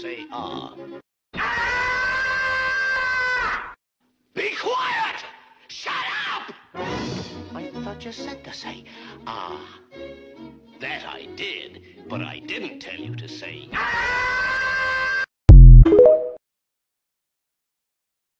say ah. Be quiet! Shut up! I thought you said to say ah. That I did, but I didn't tell you to say ah!